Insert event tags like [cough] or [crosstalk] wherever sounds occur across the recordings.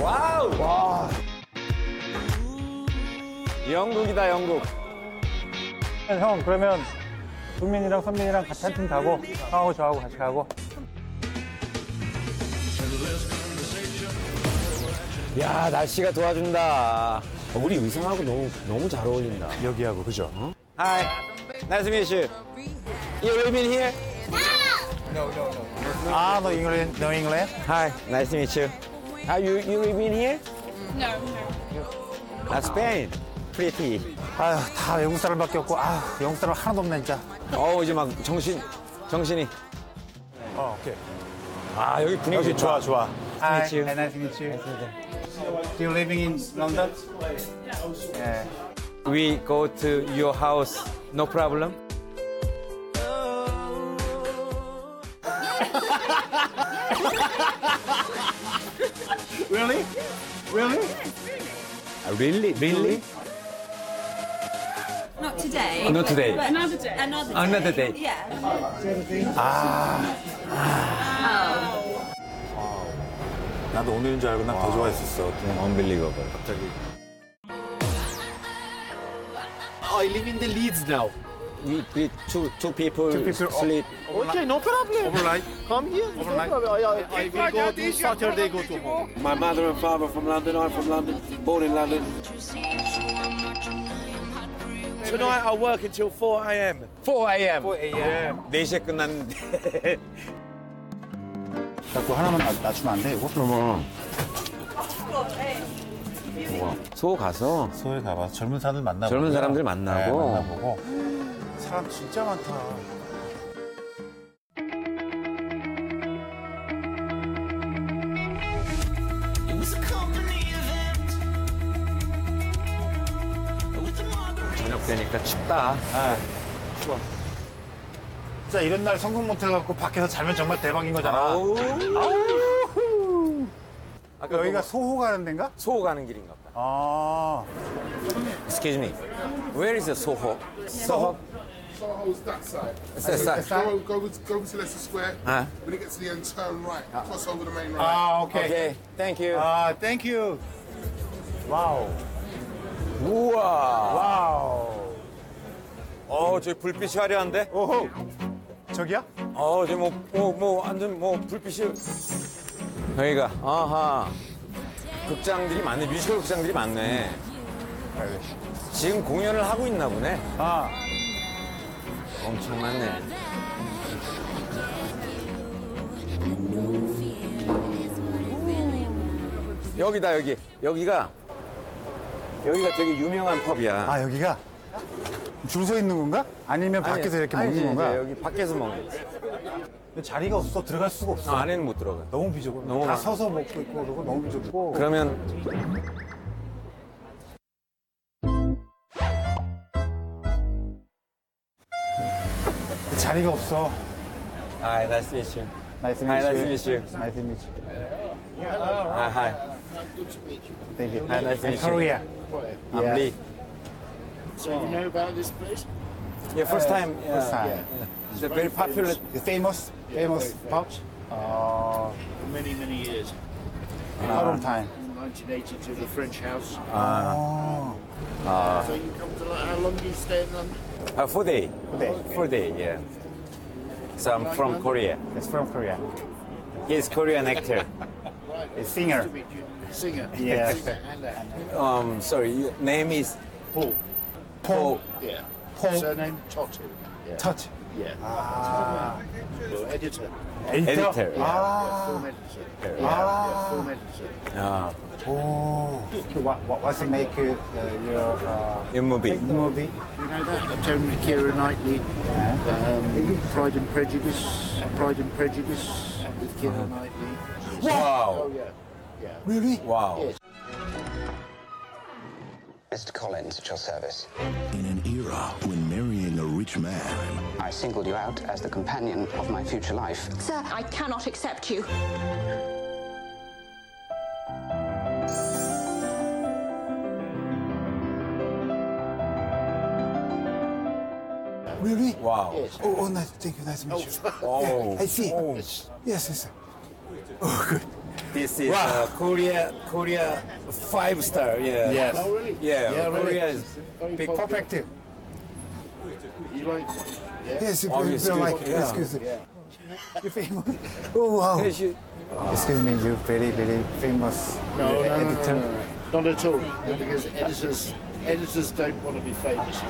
와우. 와. 영국이다, 영국. 형 그러면 동민이랑 선민이랑 같이 한 팀 가고 형하고 저하고 같이 가고 야, 날씨가 도와준다. 어, 우리 의상하고 너무, 너무 잘 어울린다. 여기하고 그죠? Hi. Nice to meet you. You live in here? 아, 너 잉글랜드, 너 잉글랜드? Hi. Nice to meet you. Are you, you live in here? No, no. Ah, Spain. Pretty. 아휴, 다 외국 사람밖에 없고, 아휴, 영국 사람 하나도 없네, 진짜. 어우, 이제 막 정신, 정신이. 어, 오케이. 아, 여기 분위기 여기 좋다. 좋아, 좋아. Hi, meet you. nice to meet you. Do you living in London? 예. We go to your house. No problem. Really? Really? Ah, really? Really? Not today. Not today. but Another day. Another day. Another day. Yeah. 나도 오늘인 줄 알고 난 더 좋아했었어. Unbelievable. I live in the Leeds now. We, we two, two people, Two people, oh. sleep. Okay, no problem. Overnight. Come here. Overnight. No problem. I, I, I will go to Saturday, go to home. My mother and father from London, I'm from London, born in London. Tonight I work until 4 a.m. 4 a.m. 4 a.m. 4시에 끝났는데. 자꾸 하나만 낮- 낮추면 안 돼, 이거? 어머. 소 가서 서울 가봐. 젊은 사람들 만나고. 젊은 사람들 만나고. 만나보고. 사람 진짜 많다. 저녁 되니까 춥다. 아, 추워. 진짜 이런 날 성공 못해갖고 밖에서 자면 정말 대박인 거잖아. 아우. 아우. 아까 여기가 소호 가는 데인가? 소 가는 길인가 보다. 아. Excuse me. Where is the Soho? Soho? Soho's that side. That side. Go, go, go to Leicester Square. Ah. When it gets to the end, turn right. Cross over the main road. 아, 오케이. Okay. Thank you. 아, 땡큐. 와우. 우와. 와우. 어, 저기 불빛이 화려한데? 오호. 저기야? 어, 저기 뭐, 뭐, 뭐, 완전 뭐, 불빛이. 여기가, 아하. 극장들이 많네. 뮤지컬 극장들이 많네. 지금 공연을 하고 있나 보네. 아. 엄청 많네. 여기다, 여기. 여기가, 여기가 되게 유명한 펍이야. 아, 여기가? 줄 서 있는 건가? 아니면 아니, 밖에서 이렇게 아니지, 먹는 건가? 이제 여기 밖에서 먹는 거. 근데 자리가 없어. 들어갈 수가 없어. 어, 안에는 못 들어가. 너무 비좁고. 너무 다 많아. 서서 먹고 있고 그러고 너무 비좁고. 그러면 자리가 없어. Hi, nice to meet you. Nice to Hi, meet nice you. to meet you. Nice to meet you. Hi, hi. Thank you. Hi, nice to And meet you. Korea. I'm Yeah. Lee. So you know about this place? Yeah, first time. First yeah. time. It's a very popular. The famous, famous pouch. Uh, For many, many years. how long time? From 1980 to the French house. Oh, so you come to like, how long do you stay in London? Uh, four day. day. Four day. Yeah. So I'm from Korea. He's from Korea. He's Korean actor. A singer. To meet you. Singer. Yes. Singer [laughs] and actor. Um, sorry, your name is Paul. Paul. Yeah. Paul. Surname Totu. Yeah. Yeah. Ah. Well, editor. Editor. Editor, yeah. Ah. Film editor. Yeah. Yeah, film editor. Uh, Oh. What, what, what's it make uh, your uh, your movie. movie? You know that? Tony Kira Knightley, um, Pride and Prejudice, Pride and Prejudice with Kira Knightley. Wow. Oh yeah, yeah. Really? Wow. Mr. Collins at your service. In an era when marrying a rich man I singled you out as the companion of my future life. Sir, I cannot accept you. Really? Wow. Oh, oh, nice. Thank you. Nice to meet you. Oh. Yeah, I see. Oh. Yes, yes. Oh, good. This is uh, Korea, Korea five star. Yeah. Yes. Oh, really? Yeah. Yeah, really. Korea is Very big. popular. Perfect. You like? Yes, Oh, you it's feel good. like Yeah. excuse me. You famous? Oh wow. Because you- Excuse me, you very very famous No, no, no, no, editor. no, no, not at all. Because editors, editors don't want to be famous.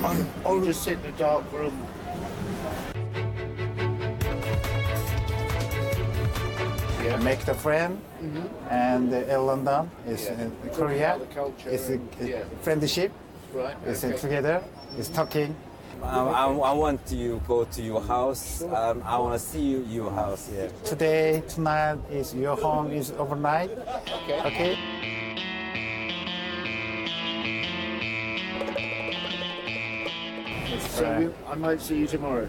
You just sit in a dark room. Yeah. Make the friend and uh, in London is Yeah. in Korea. the culture It's a, and- yeah. friendship. Right. It's okay. together. It's talking. I, I, I want you go to your house. Um, I want to see you, your house. Yeah. Today, tonight is your home is overnight. Okay. Okay. So we, I might see you tomorrow.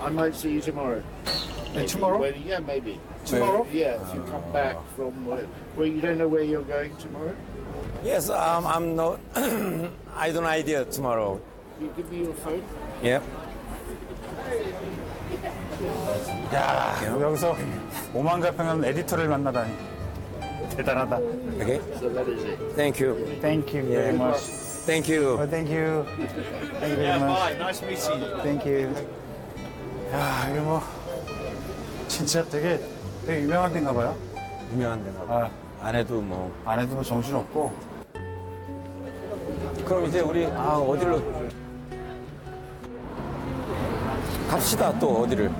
I might see you tomorrow. Maybe. tomorrow? When- yeah, maybe. Tomorrow? Yeah, if you come back from where, where you don't know where you're going tomorrow. Yes. Um, I'm not. I don't idea tomorrow. You give me your phone. Yeah. 야, 여기서 5만 가평은 에디터를 만나다니. 대단하다. Okay. So that is it. Thank you. Thank you very much. Thank you. Oh, thank you. Thank you very much. Nice meeting you. Thank you. 야, 이게 뭐 진짜 되게 되게 유명한 데인가 봐요. 유명한 데나 봐. 아, 안에도 뭐. 안에도 뭐 정신 없고. 그럼 이제 우리 아 어디로 갑시다 또 어디를.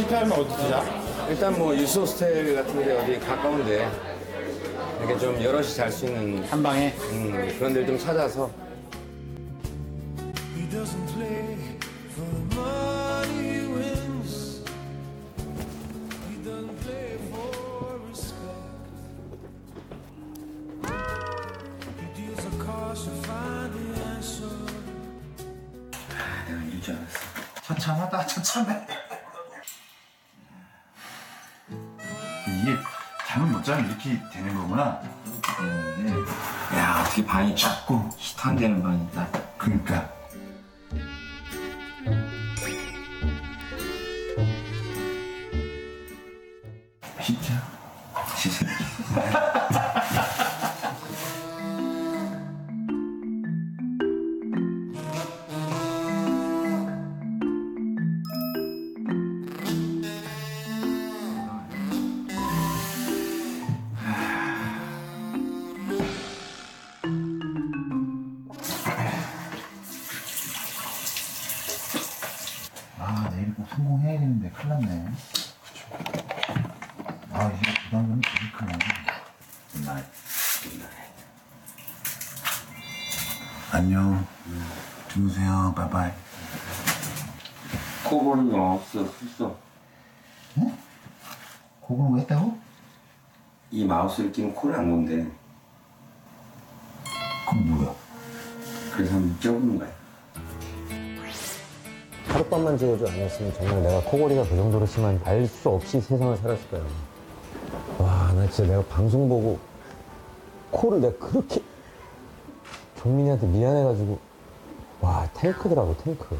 실패하면 어떻게 자? 일단 뭐 유소 호스텔 같은데 어디 가까운데 이렇게 좀 여럿이 잘 수 있는 한 방에. 음, 그런 데를 좀 찾아서 처참하다, 처참해. 이게 잠을 못 자면 이렇게 되는 거구나. 야 어떻게 방이 작고 히트 안 되는 방이 있다 그러니까. 진짜? 진짜 [laughs] 아, 내일 꼭 성공해야 되는데 큰일 났네. 아, 이게 부담감이 되게 크네. Good night. 안녕. 주무세요. Bye bye. 코골이가 없어 없어 고구마 했다고? 이 마우스를 끼면 코를 안 건데 그럼 뭐야? 그래서 한번 껴보는 거야 하룻밤만 재워도 아니었으면 정말 내가 코골이가 그 정도로 심한 알수 없이 세상을 살았을 거야. 와, 나 진짜 내가 방송 보고 코를 내가 그렇게 경민이한테 미안해가지고 와, 탱크더라고, 탱크.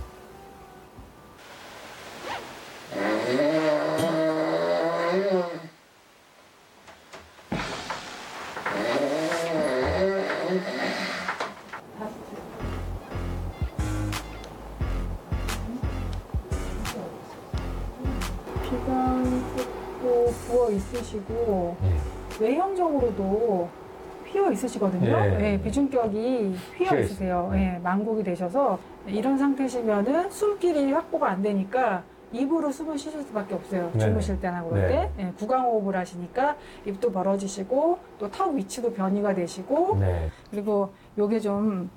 있으시고 외형적으로도 휘어 있으시거든요. 예. 예, 비중격이 휘어 휘어 있으세요. 예, 만곡이 되셔서 이런 상태시면은 숨길이 확보가 안 되니까 입으로 숨을 쉬실 수밖에 없어요. 네. 주무실 때나 그럴 네. 때 예, 구강호흡을 하시니까 입도 벌어지시고 또 턱 위치도 변이가 되시고 네. 그리고 요게 좀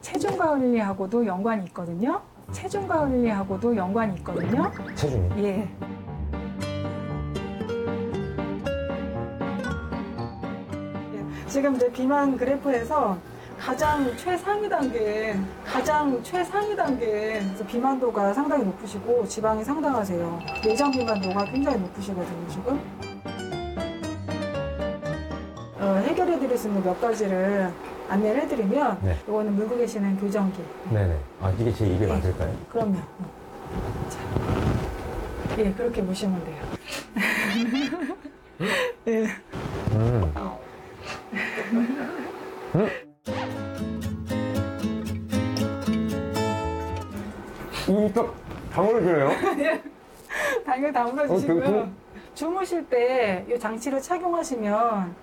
체중 관리하고도 연관이 있거든요. 체중 관리하고도 연관이 있거든요. 체중이. 예. 지금 이제 비만 그래프에서 가장 최상위 단계, 가장 최상위 단계. 그래서 비만도가 상당히 높으시고 지방이 상당하세요. 내장 비만도가 굉장히 높으시거든요, 지금. 어, 해결해 드릴 수 있는 몇 가지를 안내를 해드리면 네. 이거는 물고 계시는 교정기. 네네. 아, 이게 제 입에 맞을까요? 그럼요. 자, 예, 그렇게 보시면 돼요. 예. [laughs] 음. 음, 딱 방울을 주네요. 당연히 다 어, 물어주시고요. 그- 주무실 때 이 장치를 착용하시면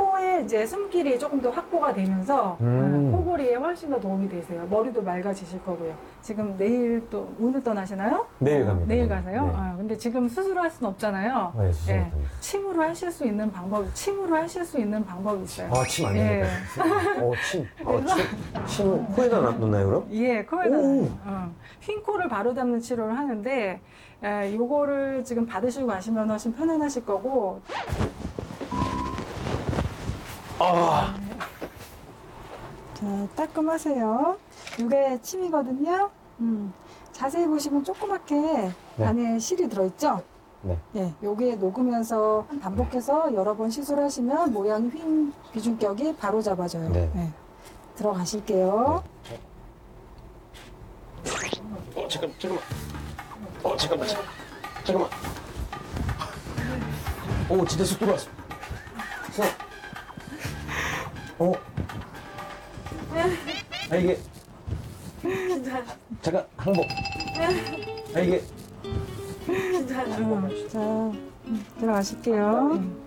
코에 이제 숨길이 조금 더 확보가 되면서 음. 어, 코골이에 훨씬 더 도움이 되세요. 머리도 맑아지실 거고요. 지금 내일 또 오늘 떠나시나요? 내일 갑니다. 내일 가세요? 네. 아, 근데 지금 수술을 할 수는 없잖아요. 네, 수술 예. 못합니다. 침으로 하실 수 있는 방법, 침으로 하실 수 있는 방법이 있어요. 아, 침 안 예. 되니까. 어, 침. 어, 침. [laughs] 침을 코에다 놔 놓나요, 그럼? 예, 코에다 오. 어, 흰 코를 바로 담는 치료를 하는데 에, 요거를 지금 받으시고 가시면 훨씬 편안하실 거고 아. 자, 따끔하세요. 이게 침이거든요. 음, 자세히 보시면 조그맣게 네. 안에 실이 들어있죠? 네. 예, 요게 녹으면서 반복해서 여러 번 시술하시면 모양이 휜 비중격이 바로 잡아져요. 네. 예. 들어가실게요. 어, 잠깐, 잠깐만. 어, 잠깐만, 잠깐만. 잠깐만. 오, 진짜 쑥 들어왔어. 쑥. 어. 아, 이게. 잠깐, 항복. 아, 이게. 음, 자, 음, 들어가실게요. 음.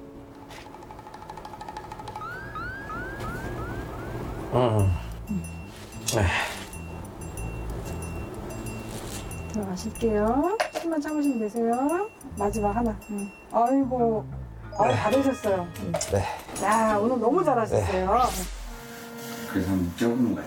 들어가실게요. 조금만 참으시면 되세요. 마지막 하나. 음. 아이고, 아, 받으셨어요. 음. 네. 야, 오늘 너무 잘하셨어요. 그래서 한번 쪄보는 거야.